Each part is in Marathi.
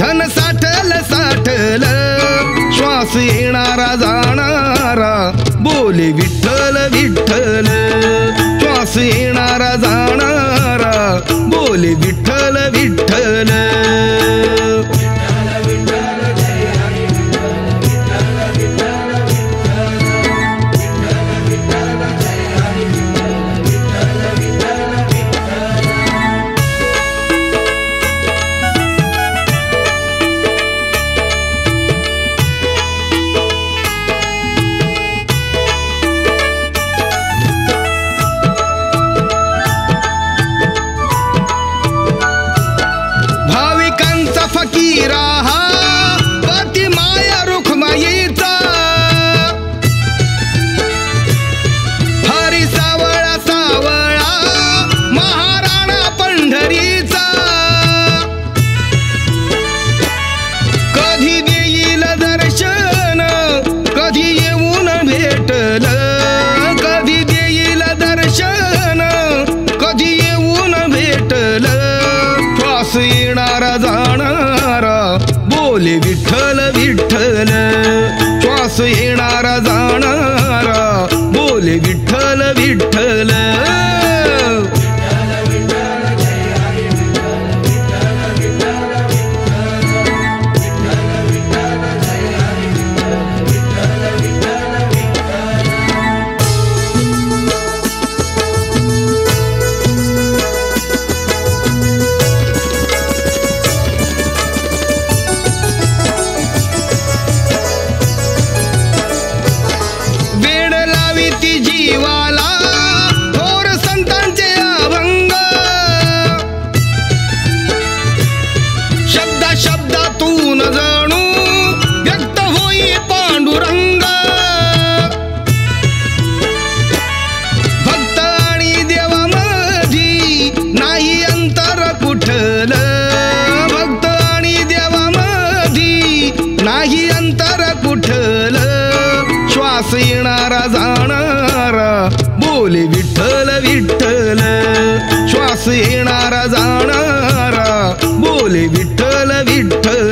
धन साठल साठल. श्वास येणारा जाणारा. बोले विठ्ठल विठ्ठल. श्वास येणारा जाणारा. बोले विठ्ठल विठ्ठल. राहा वेड ती जीवाला थोर संतांचे अभंग. शब्दा शब्दातून जर श्वास येणारा जाणारा बोले विठ्ठल विठ्ठल. श्वास येणारा जाणारा बोले विठ्ठल विठ्ठल.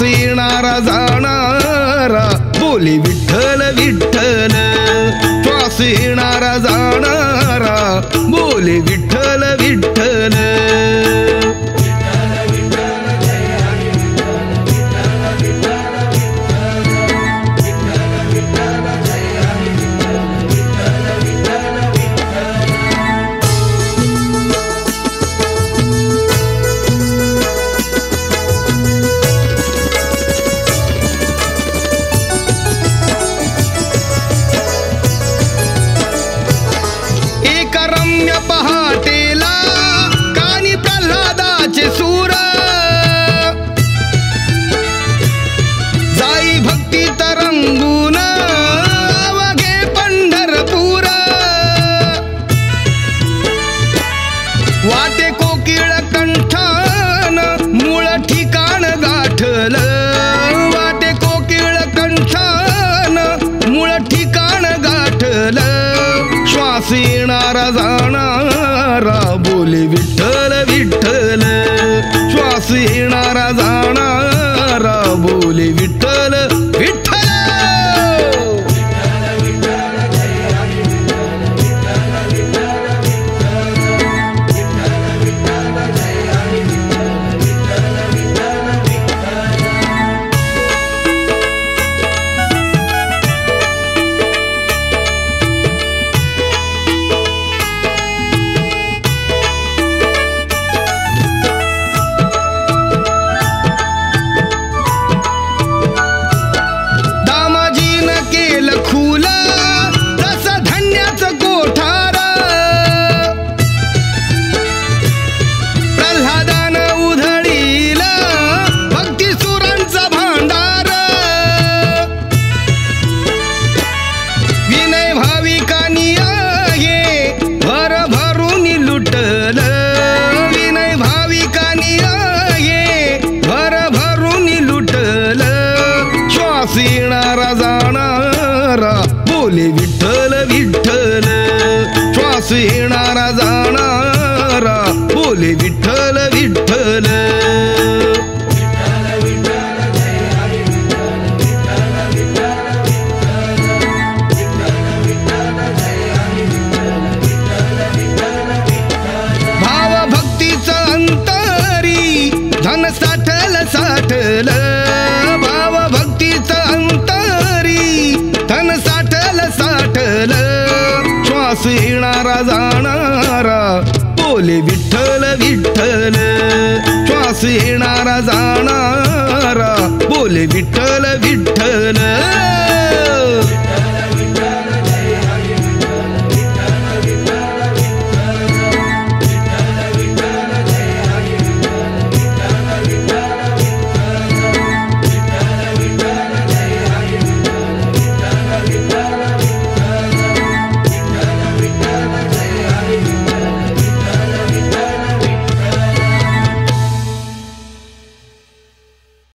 श्वास येणारा जाणारा बोले विठ्ठल विठ्ठल श्वास येणारा जाणारा बोले विठ्ठल विठ्ठल गिळ कंठान मूळ ठिकाण वाटे कोकिळ कंठान मूळ ठिकाण गाठलं. श्वास येणारा जाणारा बोले विठ्ठल विठ्ठल. श्वास येणारा विठ्ठल विठ्ठल. श्वास येणारा जाणारा बोले विठ्ठल विठ्ठल. भाव भक्तीचं अंतरी धन साठल साठल. श्वास येणारा जाणारा बोले विठ्ठल विठ्ठल. श्वास येणारा जाणारा बोले विठ्ठल विठ्ठल.